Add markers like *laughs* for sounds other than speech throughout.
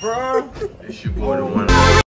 bro. It's your boy, the one.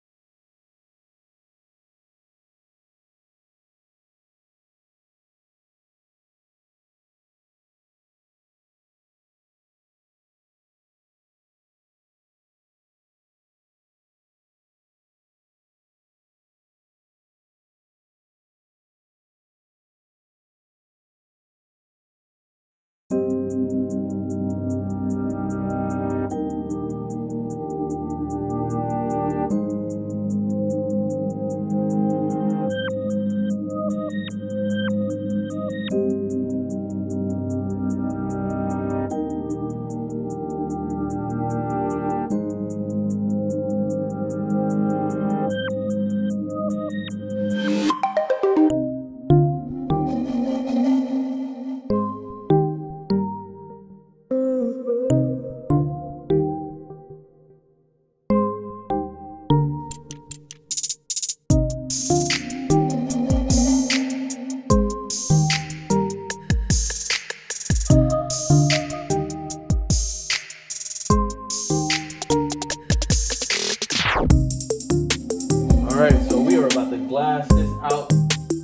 All right, so we are about to glass this out.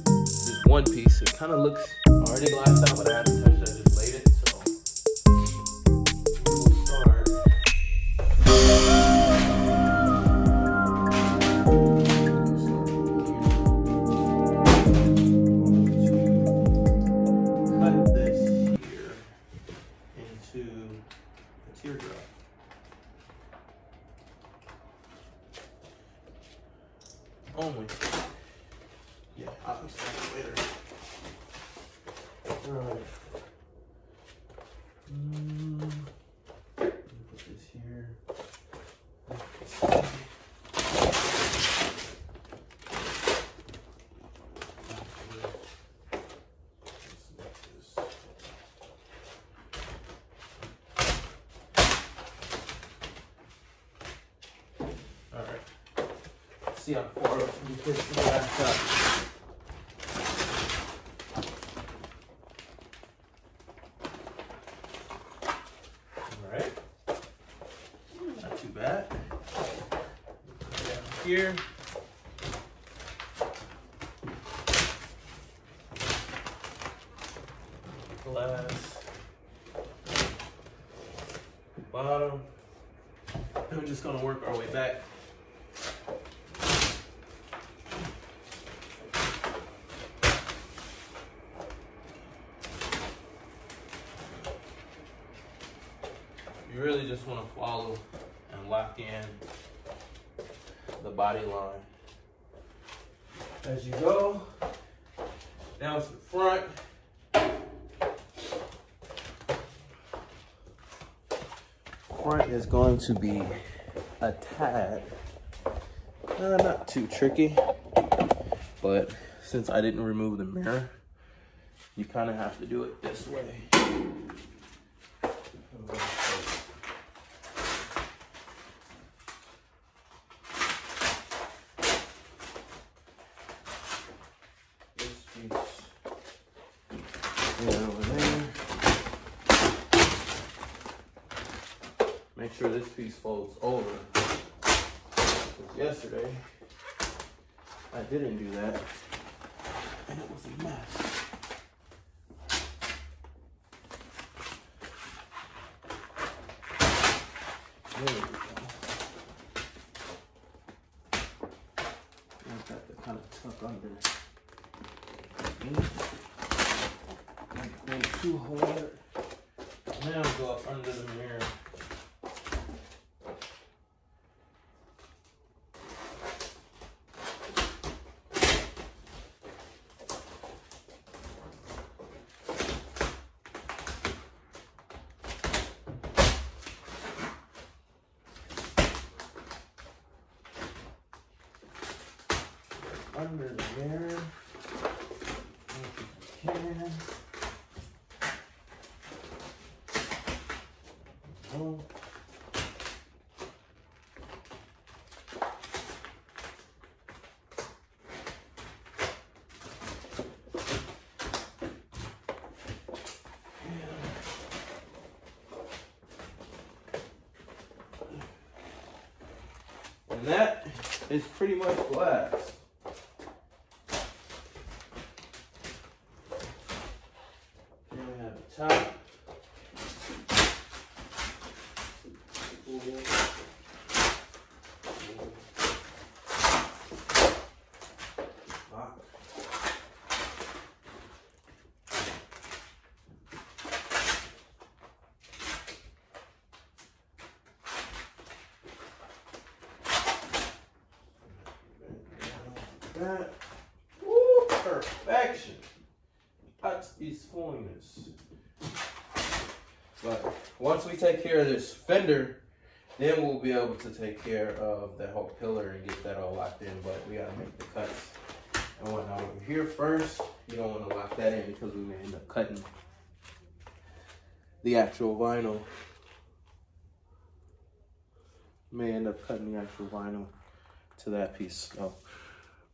This one piece, it kind of looks already glassed out, but I haven't touched Here. Alright. See how far we push the glass up. Alright. Not too bad. Put it down here. Glass. Bottom. We're just gonna work our way back. You really just want to follow and lock in the body line. As you go down to the front, is going to be a tad, uh, not too tricky, but since I didn't remove the mirror, you kind of have to do it this way. This piece is over there. Make sure this piece folds over. 'Cause yesterday, I didn't do that, and it was a mess. There we go. I've got to kind of tuck under. Not go too hard. Now go up under the mirror. Under. Oh. And that is pretty much glass. Then we have the top. Lock. That. Woo, perfection. That is holiness. But once we take care of this fender, then we'll be able to take care of that whole pillar and get that all locked in. But we gotta make the cuts and whatnot over here first. You don't want to lock that in because we may end up cutting the actual vinyl. May end up cutting the actual vinyl to that piece. So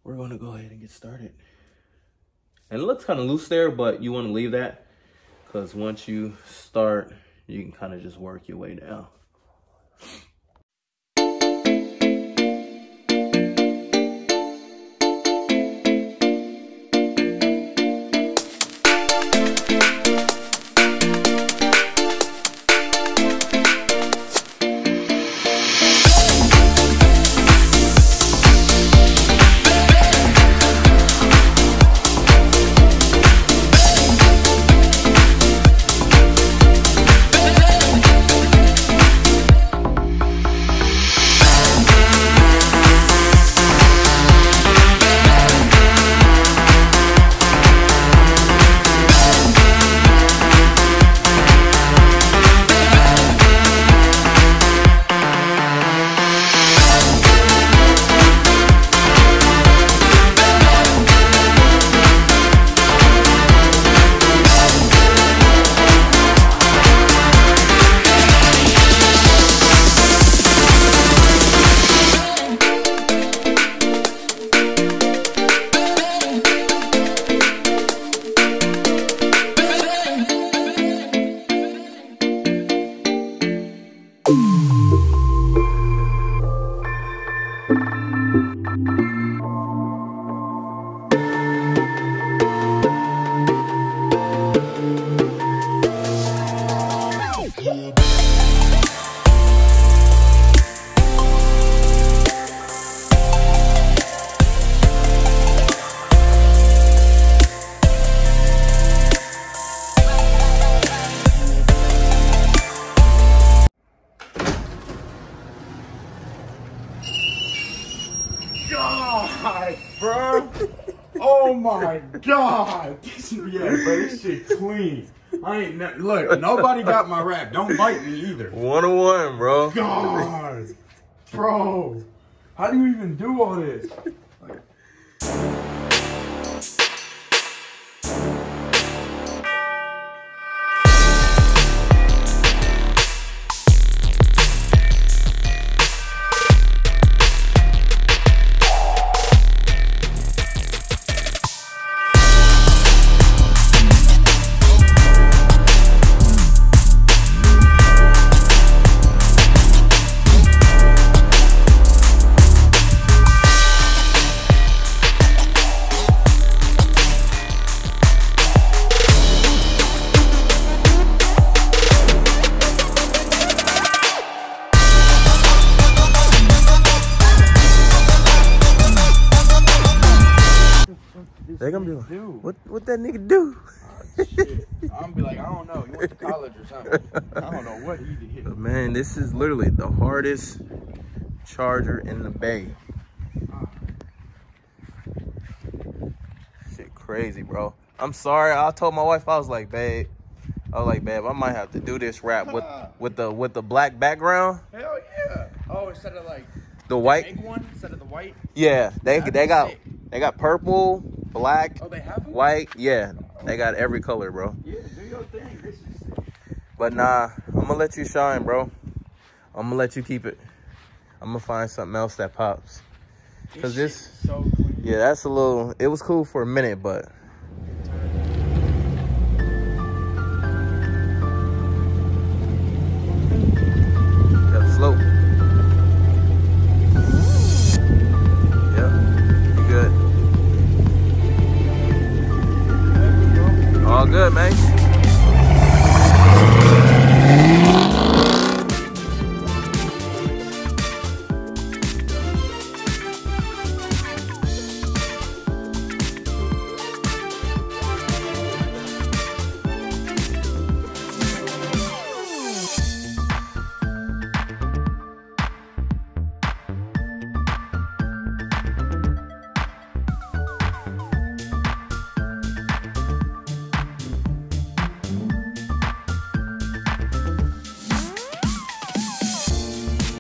we're gonna go ahead and get started. And it looks kind of loose there, but you want to leave that because once you start, you can kind of just work your way down. God, bro. Oh my God. This, yeah, bro, this shit clean. I ain't look. Nobody got my wrap. Don't bite me either. One on one, bro. God, bro. How do you even do all this? *laughs* They gonna be like, Dude. what what that nigga do? Ah, shit. I'm gonna be like, I don't know. He went to college or something. I don't know what he did. But man, this is literally the hardest charger in the bay. Shit crazy, bro. I'm sorry. I told my wife I was like, babe. I was like, babe, I might have to do this wrap with with the with the black background. Hell yeah. Oh, instead of like The white. pink one, instead of the white. Yeah, they That'd they got sick. they got purple, black, Oh, they have white. Yeah, they got every color, bro. Yeah, do your thing. This is. But nah, I'm gonna let you shine, bro. I'm gonna let you keep it. I'm gonna find something else that pops. Cause this- shit is so clean. Yeah, that's a little. It was cool for a minute, but